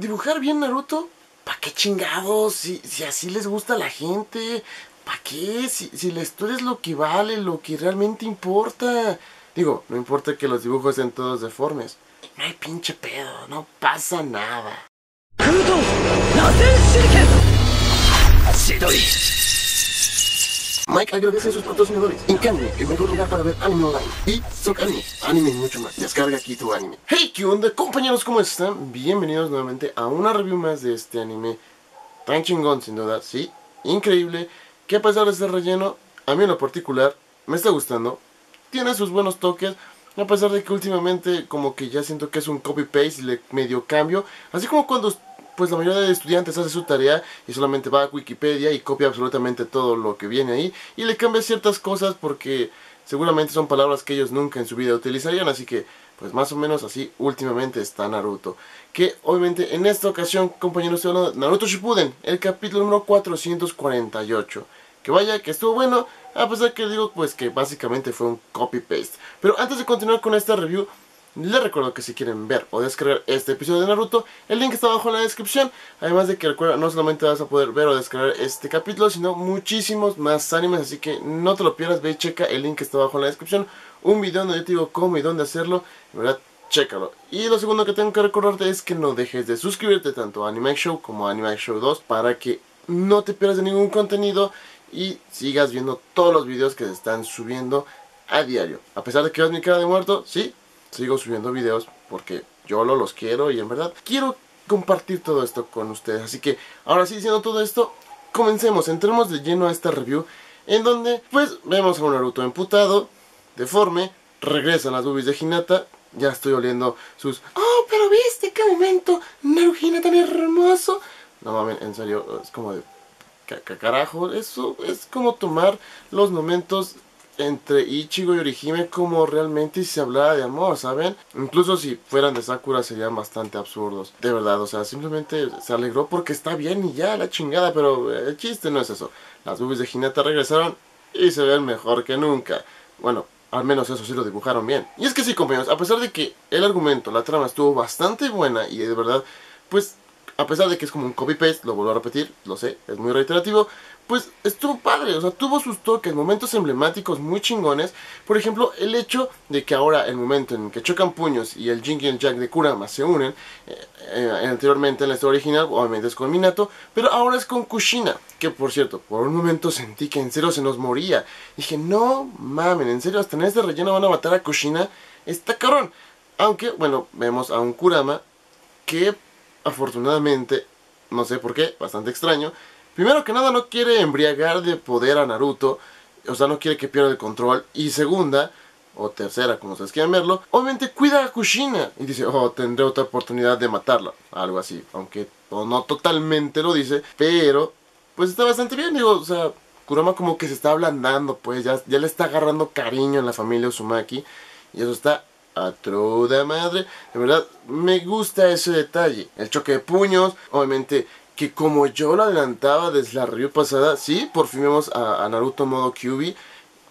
dibujar bien Naruto, ¿para qué chingados? Si, si así les gusta a la gente, ¿para qué? Si, si la historia es lo que vale, lo que realmente importa. Digo, no importa que los dibujos sean todos deformes. No hay pinche pedo, no pasa nada. Mike agradece a sus patrocinadores. Incane, el mejor lugar para ver anime online. Y Socanime, anime y mucho más. Descarga aquí tu anime. Hey, ¿qué onda compañeros? ¿Cómo están? Bienvenidos nuevamente a una review más de este anime. Tan chingón, sin duda, sí. Increíble. Que a pesar de ser relleno, a mí en lo particular, me está gustando. Tiene sus buenos toques. A pesar de que últimamente como que ya siento que es un copy-paste y le medio cambio. Así como cuando pues la mayoría de estudiantes hace su tarea y solamente va a Wikipedia y copia absolutamente todo lo que viene ahí y le cambia ciertas cosas porque seguramente son palabras que ellos nunca en su vida utilizarían, así que pues más o menos así últimamente está Naruto. Que obviamente en esta ocasión, compañeros, estoy hablando de Naruto Shippuden, el capítulo número 448. Que vaya, que estuvo bueno, a pesar que digo pues que básicamente fue un copy-paste. Pero antes de continuar con esta review, les recuerdo que si quieren ver o descargar este episodio de Naruto, el link está abajo en la descripción. Además de que recuerda, no solamente vas a poder ver o descargar este capítulo, sino muchísimos más animes. Así que no te lo pierdas, ve y checa el link que está abajo en la descripción. Un video donde yo te digo cómo y dónde hacerlo. De verdad, chécalo. Y lo segundo que tengo que recordarte es que no dejes de suscribirte tanto a Animax Show como a Animax Show 2 para que no te pierdas de ningún contenido y sigas viendo todos los videos que se están subiendo a diario. A pesar de que veas mi cara de muerto, sí, sigo subiendo videos porque yo lo los quiero y en verdad quiero compartir todo esto con ustedes. Así que ahora sí, diciendo todo esto, comencemos, entremos de lleno a esta review en donde pues vemos a un Naruto emputado, deforme, regresan las boobies de Hinata, ya estoy oliendo sus... ¡Oh, pero viste qué momento! Naruto tan hermoso. No mames, en serio, es como de... Carajo, eso es como tomar los momentos entre Ichigo y Orihime como realmente se hablara de amor, ¿saben? Incluso si fueran de Sakura serían bastante absurdos. De verdad, o sea, simplemente se alegró porque está bien y ya, la chingada, pero el chiste no es eso. Las boobies de Hinata regresaron y se ven mejor que nunca. Bueno, al menos eso sí lo dibujaron bien. Y es que sí, compañeros, a pesar de que el argumento, la trama estuvo bastante buena y de verdad, pues a pesar de que es como un copy-paste, lo vuelvo a repetir, lo sé, es muy reiterativo, pues estuvo padre, o sea, tuvo sus toques, momentos emblemáticos muy chingones. Por ejemplo, el hecho de que ahora, el momento en que chocan puños y el Jing y el Jack de Kurama se unen, eh, eh, anteriormente en la historia original, obviamente es con Minato, pero ahora es con Kushina, que por cierto, por un momento sentí que en serio se nos moría. Dije, no mamen, en serio, hasta en este relleno van a matar a Kushina, está cabrón. Aunque, bueno, vemos a un Kurama que afortunadamente, no sé por qué, bastante extraño, primero que nada no quiere embriagar de poder a Naruto, o sea, no quiere que pierda el control, y segunda, o tercera, como ustedes quieran verlo, obviamente cuida a Kushina, y dice, oh, tendré otra oportunidad de matarla, algo así, aunque no totalmente lo dice, pero, pues está bastante bien, digo, o sea, Kurama como que se está ablandando, pues, ya, ya le está agarrando cariño en la familia Uzumaki, y eso está a toda madre. De verdad, me gusta ese detalle. El choque de puños, obviamente que como yo lo adelantaba desde la review pasada, sí, por fin vemos a, Naruto modo QB.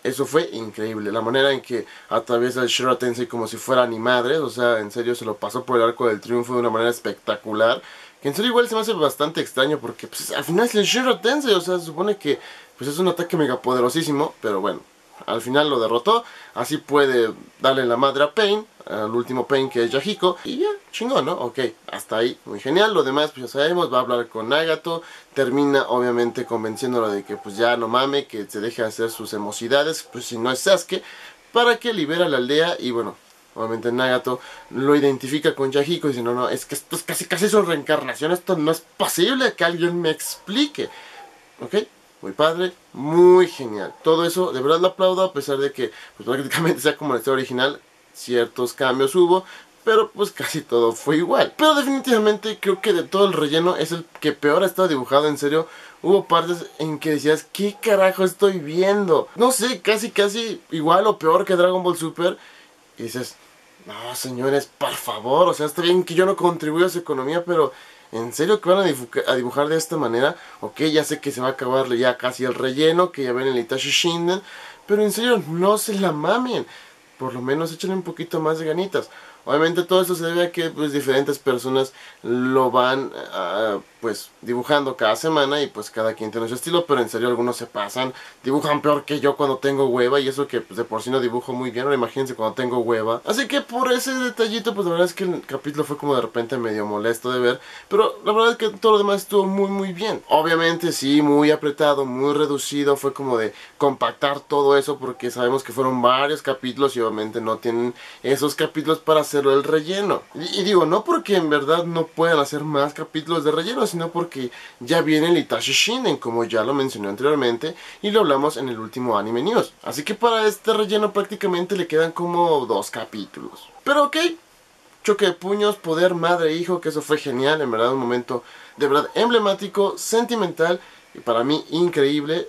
Eso fue increíble, la manera en que atraviesa el Shiro Tensei como si fuera ni o sea, en serio se lo pasó por el arco del triunfo de una manera espectacular. Que en serio igual se me hace bastante extraño porque pues, al final es el Shiro Tensei, o sea, se supone que pues, es un ataque mega poderosísimo, pero bueno, al final lo derrotó, así puede darle la madre a Pain, al último Pain que es Yahiko, y ya, chingón, ¿no? Ok, hasta ahí, muy genial, lo demás pues ya sabemos, va a hablar con Nagato, termina obviamente convenciéndolo de que pues ya no mame, que se deje hacer sus emocidades, pues si no es Sasuke, para que libera la aldea y bueno, obviamente Nagato lo identifica con Yahiko y dice, no, no, es que esto es casi casi su reencarnación, esto no es posible que alguien me explique, ¿ok? Muy padre, muy genial. Todo eso, de verdad lo aplaudo, a pesar de que pues, prácticamente sea como la historia original, ciertos cambios hubo, pero pues casi todo fue igual. Pero definitivamente creo que de todo el relleno es el que peor ha estado dibujado, en serio. Hubo partes en que decías, ¿qué carajo estoy viendo? No sé, casi casi igual o peor que Dragon Ball Super. Y dices, no señores, por favor, o sea, está bien que yo no contribuyo a su economía, pero ¿En serio que van a, dibujar de esta manera? Ok, ya sé que se va a acabar ya casi el relleno, que ya ven el Itachi Shinden, pero en serio, no se la mamen. Por lo menos échenle un poquito más de ganitas. Obviamente todo esto se debe a que pues diferentes personas lo van uh, pues dibujando cada semana y pues cada quien tiene su estilo, pero en serio algunos se pasan, dibujan peor que yo cuando tengo hueva y eso que pues, de por sí no dibujo muy bien, ahora imagínense cuando tengo hueva. Así que por ese detallito pues la verdad es que el capítulo fue como de repente medio molesto de ver, pero la verdad es que todo lo demás estuvo muy muy bien. Obviamente sí, muy apretado, muy reducido, fue como de compactar todo eso porque sabemos que fueron varios capítulos y obviamente no tienen esos capítulos para hacerlo el relleno. Y, y digo, no porque en verdad no puedan hacer más capítulos de relleno, sino porque ya viene el Itachi Shinden, como ya lo mencioné anteriormente, y lo hablamos en el último Anime News. Así que para este relleno prácticamente le quedan como dos capítulos. Pero ok, choque de puños, poder madre e hijo, que eso fue genial, en verdad un momento de verdad emblemático, sentimental y para mí increíble.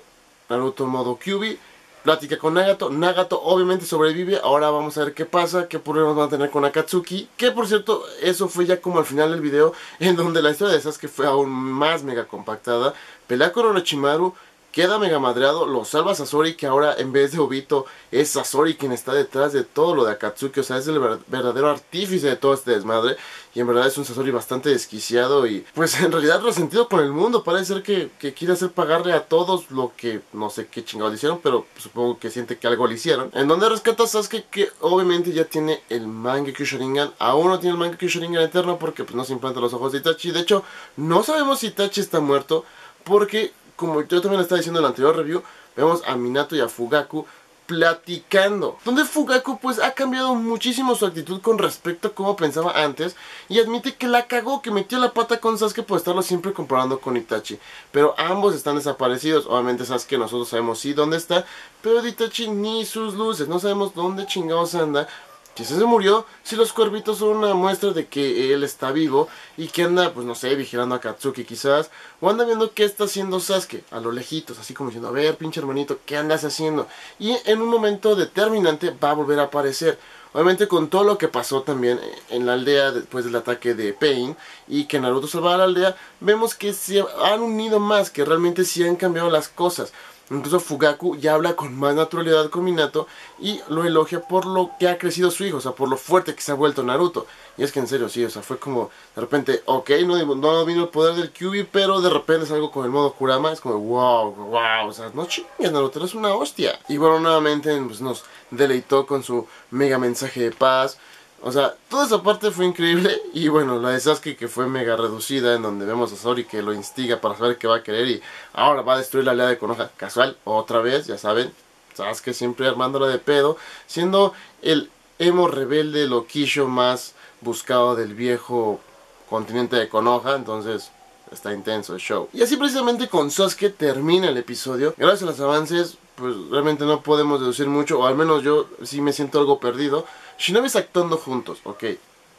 Naruto modo Kyubi plática con Nagato. Nagato obviamente sobrevive. Ahora vamos a ver qué pasa, qué problemas van a tener con Akatsuki. Que por cierto, eso fue ya como al final del video, en donde la historia de Sasuke fue aún más mega compactada. Pelea con Orochimaru queda mega madreado, lo salva Sasori que ahora en vez de Obito es Sasori quien está detrás de todo lo de Akatsuki, o sea es el verdadero artífice de todo este desmadre. Y en verdad es un Sasori bastante desquiciado y pues en realidad resentido con el mundo, parece ser que, quiere hacer pagarle a todos lo que no sé qué chingados le hicieron, pero supongo que siente que algo le hicieron. En donde rescata a Sasuke que obviamente ya tiene el Mangekyo Sharingan, aún no tiene el Mangekyo Sharingan eterno porque pues no se implanta los ojos de Itachi, de hecho no sabemos si Itachi está muerto porque como yo también estaba diciendo en el anterior review, vemos a Minato y a Fugaku platicando. Donde Fugaku pues ha cambiado muchísimo su actitud con respecto a cómo pensaba antes y admite que la cagó, que metió la pata con Sasuke por estarlo siempre comparando con Itachi. Pero ambos están desaparecidos. Obviamente Sasuke nosotros sabemos sí dónde está, pero Itachi ni sus luces. No sabemos dónde chingados anda si se murió, si los cuervitos son una muestra de que él está vivo y que anda, pues no sé, vigilando a Katsuki quizás, o anda viendo qué está haciendo Sasuke, a lo lejitos, así como diciendo, a ver, pinche hermanito, ¿qué andas haciendo? Y en un momento determinante va a volver a aparecer. Obviamente con todo lo que pasó también en la aldea después del ataque de Pain y que Naruto salvaba a la aldea, vemos que se han unido más, que realmente sí han cambiado las cosas. Incluso Fugaku ya habla con más naturalidad con Minato y lo elogia por lo que ha crecido su hijo, o sea, por lo fuerte que se ha vuelto Naruto. Y es que en serio, sí, o sea, fue como de repente, ok, no, no vino el poder del Kyubi, pero de repente es algo con el modo Kurama, es como, wow, wow, o sea, no chingues Naruto, eres una hostia. Y bueno, nuevamente pues, nos deleitó con su mega mensaje de paz, o sea, toda esa parte fue increíble. Y bueno, la de Sasuke que fue mega reducida, en donde vemos a Sori que lo instiga para saber qué va a querer. Y ahora va a destruir la aldea de Konoha. Casual, otra vez, ya saben. Sasuke siempre armándola de pedo. Siendo el emo rebelde loquillo más buscado del viejo continente de Konoha. Entonces, está intenso el show. Y así precisamente con Sasuke termina el episodio. Gracias a los avances, pues realmente no podemos deducir mucho. O al menos yo sí me siento algo perdido. Shinobis actuando juntos, ok.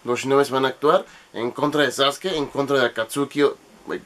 Los Shinobis van a actuar en contra de Sasuke, en contra de Akatsuki,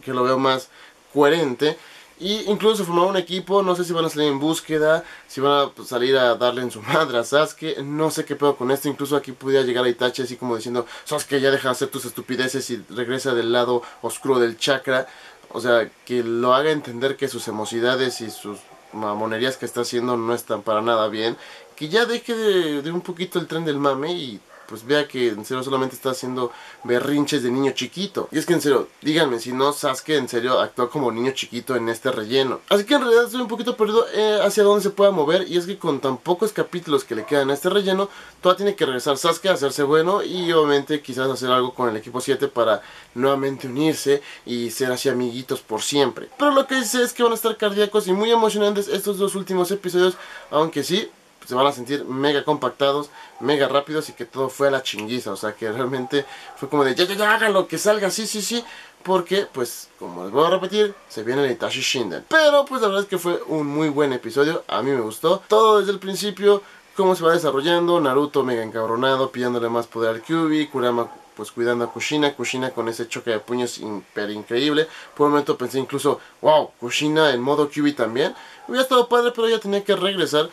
que lo veo más coherente. Y incluso formar un equipo, no sé si van a salir en búsqueda, si van a pues, salir a darle en su madre a Sasuke, no sé qué pedo con esto, incluso aquí pudiera llegar a Itachi así como diciendo, Sasuke ya deja de hacer tus estupideces y regresa del lado oscuro del chakra, o sea, que lo haga entender que sus emociones y sus mamonerías que está haciendo no están para nada bien, que ya deje de, un poquito el tren del mame y pues vea que en serio solamente está haciendo berrinches de niño chiquito. Y es que en serio, díganme si no Sasuke en serio actuó como niño chiquito en este relleno. Así que en realidad estoy un poquito perdido eh, hacia dónde se pueda mover y es que con tan pocos capítulos que le quedan a este relleno, todavía tiene que regresar Sasuke a hacerse bueno y obviamente quizás hacer algo con el equipo 7 para nuevamente unirse y ser así amiguitos por siempre. Pero lo que sé es que van a estar cardíacos y muy emocionantes estos dos últimos episodios, aunque sí, se van a sentir mega compactados, mega rápidos y que todo fue a la chinguiza. O sea que realmente fue como de ya, ya, ya, hágalo, que salga, sí, sí, sí. Porque, pues, como les voy a repetir, se viene el Itachi Shinden. Pero, pues, la verdad es que fue un muy buen episodio. A mí me gustó. Todo desde el principio, cómo se va desarrollando. Naruto mega encabronado, pidiéndole más poder al Kyubi. Kurama pues cuidando a Kushina, Kushina con ese choque de puños imper increíble. Por un momento pensé incluso, wow, Kushina en modo Kyubi también. Hubiera estado padre, pero ya tenía que regresar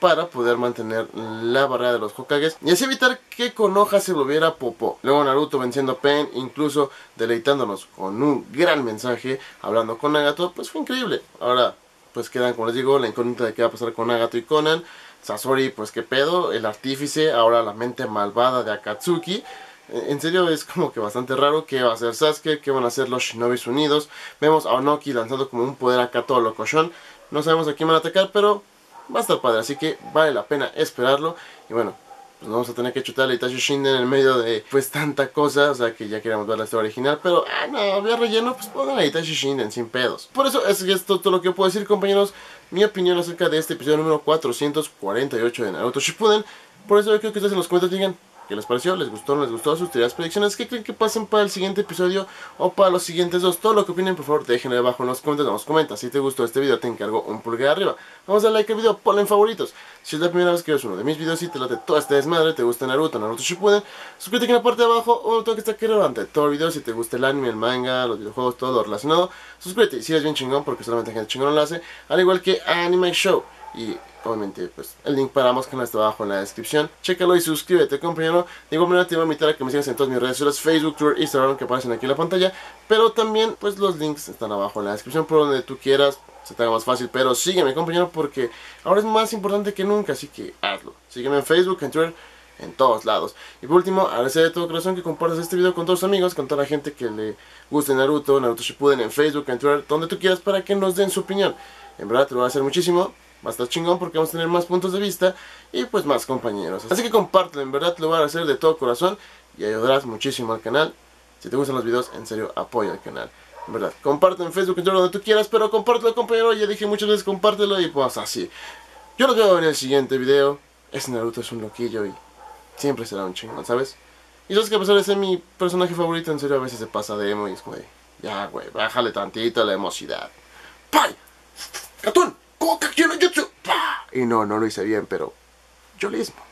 para poder mantener la barrera de los Hokages y así evitar que Konoha se volviera Popo. Luego Naruto venciendo a Pen, incluso deleitándonos con un gran mensaje, hablando con Nagato, pues fue increíble. Ahora, pues quedan, como les digo, la incógnita de qué va a pasar con Nagato y Conan. Sasori, pues qué pedo, el artífice, ahora la mente malvada de Akatsuki. En serio es como que bastante raro qué va a hacer Sasuke, qué van a hacer los Shinobis unidos. Vemos a Onoki lanzando como un poder acá todo locochón. No sabemos a quién van a atacar, pero va a estar padre, así que vale la pena esperarlo. Y bueno, pues vamos a tener que chutar a Itachi Shinden en el medio de pues tanta cosa, o sea que ya queríamos ver la historia original, pero ah no, había relleno, pues pongan a Itachi Shinden sin pedos. Por eso es, es todo lo que puedo decir compañeros, mi opinión acerca de este episodio número 448 de Naruto Shippuden. Por eso yo creo que ustedes en los comentarios digan, ¿Qué les pareció? ¿Les gustó? ¿No les gustó? Sus teorías, predicciones. ¿Qué creen que pasen para el siguiente episodio o para los siguientes dos? Todo lo que opinen, por favor, déjenlo abajo en los comentarios. Comenta. Si te gustó este video, te encargo un pulgar arriba. Vamos a darle like al video, ponlo en favoritos. Si es la primera vez que ves uno de mis videos y te late toda esta desmadre, te gusta Naruto, Naruto Shippuden, suscríbete aquí en la parte de abajo o todo que está aquí relevante. Todo el video, si te gusta el anime, el manga, los videojuegos, todo relacionado, suscríbete. Y si eres bien chingón, porque solamente gente chingón lo hace, al igual que Anime Show. Y obviamente pues el link para ambos canales está abajo en la descripción. Chécalo y suscríbete compañero. De igual manera te voy a invitar a que me sigas en todas mis redes sociales, Facebook, Twitter, Instagram que aparecen aquí en la pantalla. Pero también pues los links están abajo en la descripción por donde tú quieras. Se te haga más fácil, pero sígueme compañero porque ahora es más importante que nunca, así que hazlo. Sígueme en Facebook, en Twitter, en todos lados. Y por último, agradecer de todo corazón que compartas este video con todos tus amigos, con toda la gente que le guste Naruto, Naruto Shippuden en Facebook, en Twitter, donde tú quieras para que nos den su opinión. En verdad te lo voy a hacer muchísimo va a estar chingón porque vamos a tener más puntos de vista y pues más compañeros. Así que compártelo, en verdad lo voy a hacer de todo corazón y ayudarás muchísimo al canal. Si te gustan los videos, en serio, apoya al canal. En verdad, compártelo en Facebook, en todo donde tú quieras, pero compártelo compañero, ya dije muchas veces compártelo y pues así. Yo lo veo en el siguiente video. Ese Naruto es un loquillo y siempre será un chingón, ¿sabes? Y sabes que a pesar de ser mi personaje favorito, en serio a veces se pasa de emo y es como ya güey, bájale tantito la emosidad. ¡Pay! ¡Catún! Y no, no lo hice bien, pero yo mismo.